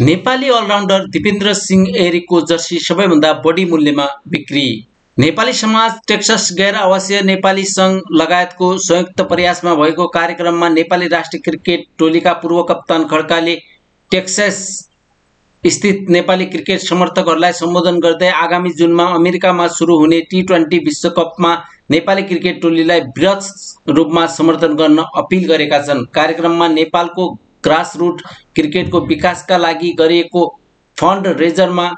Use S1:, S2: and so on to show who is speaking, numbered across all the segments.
S1: Nepali allrounder Dipendra Singh एरीको jersey सबैभन्दा बढी मूल्यमा बिक्री। नेपाली समाज टेक्सस गैर आवासीय नेपाली सङ्घ लगायतको संयुक्त प्रयासमा भएको कार्यक्रममा नेपाली राष्ट्रिय क्रिकेट टोलीका पूर्व कप्तान खड्काले टेक्सस स्थित नेपाली क्रिकेट समर्थकहरूलाई सम्बोधन गर्दै आगामी जुनमा अमेरिकामा सुरु हुने टी ट्वेन्टी विश्वकपमा नेपाली क्रिकेट टोलीलाई वृहत रूपमा समर्थन गर्न अपिल गरेका छन्। कार्यक्रममा नेपालको ग्रासरुट क्रिकेटको विकासका लागि गरिएको फन्ड रेजरमा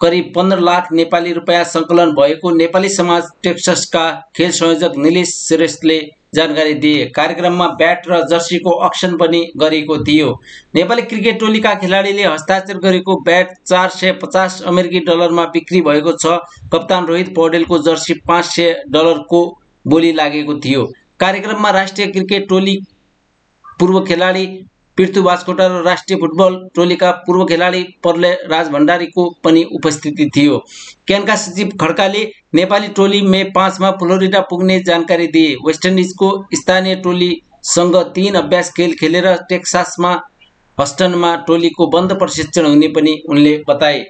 S1: करिब पन्ध्र लाख नेपाली रुपियाँ सङ्कलन भएको नेपाली समाज टेक्ससका खेल संयोजक निलेश श्रेष्ठले जानकारी दिए। कार्यक्रममा ब्याट र जर्सीको अक्सन पनि गरिएको थियो। नेपाली क्रिकेट टोलीका खेलाडीले हस्ताक्षर गरेको ब्याट चार सय पचास अमेरिकी डलरमा बिक्री भएको छ। कप्तान रोहित पौडेलको जर्सी पाँच सय डलरको बोली लागेको थियो। कार्यक्रममा राष्ट्रिय क्रिकेट टोली पूर्व खेलाडी पृथ्वी बास्कोटा र राष्ट्रिय फुटबल टोलीका पूर्व खेलाडी पर्ले राज भण्डारीको पनि उपस्थिति थियो। क्यानका सचिव खड्काले नेपाली टोली मे पाँचमा फ्लोरिडा पुग्ने जानकारी दिए। वेस्ट इन्डिजको स्थानीय टोलीसँग तीन अभ्यास खेल खेलेर टेक्सासमा हस्टनमा टोलीको बन्द प्रशिक्षण हुने पनि उनले बताए।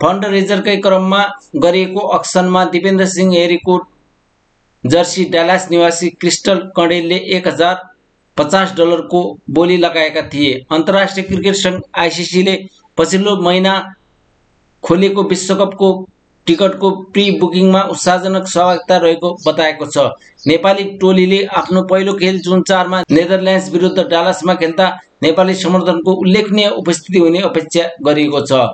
S1: फन्ड रेजरकै क्रममा गरिएको अक्सनमा दिपेन्द्र सिंह हेरीको जर्सी डालास निवासी क्रिस्टल कडेलले एक हजार पचास डलरको बोली लगाएका थिए। अन्तर्राष्ट्रिय क्रिकेट सङ्घ आइसिसीले पछिल्लो महिना खोलेको विश्वकपको टिकटको प्री बुकिङमा उत्साहजनक सहभागिता रहेको बताएको छ। नेपाली टोलीले आफ्नो पहिलो खेल जुन चारमा नेदरल्यान्ड्स विरुद्ध डालसमा खेल्दा नेपाली समर्थनको उल्लेखनीय उपस्थिति हुने अपेक्षा गरिएको छ।